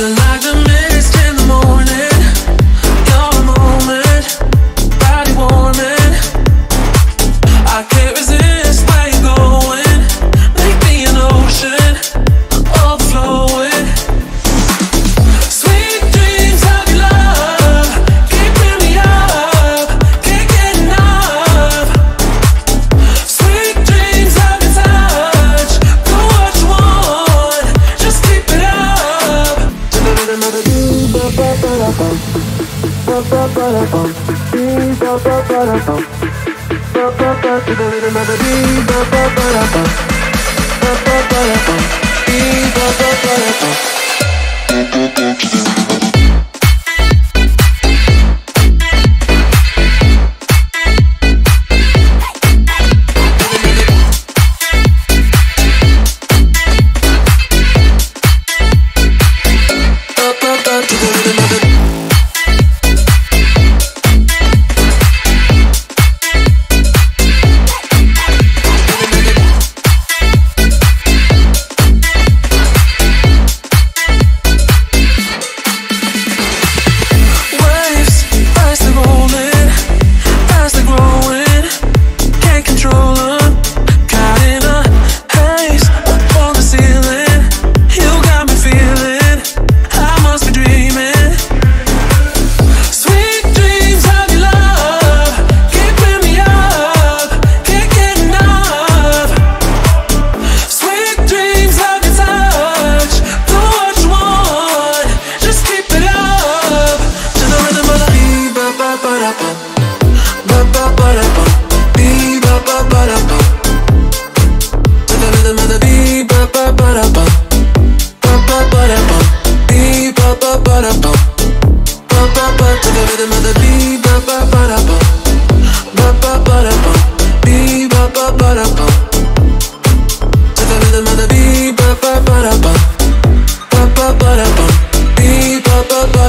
You're like the To the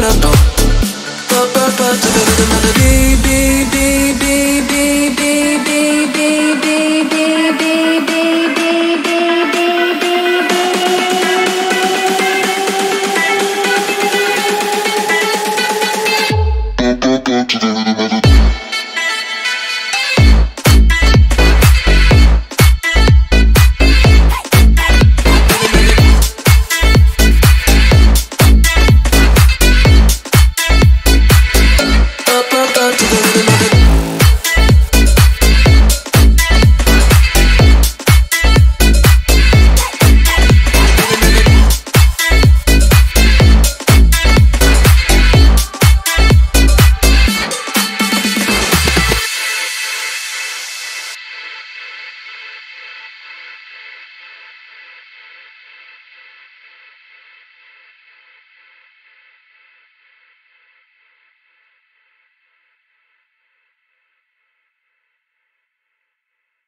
no,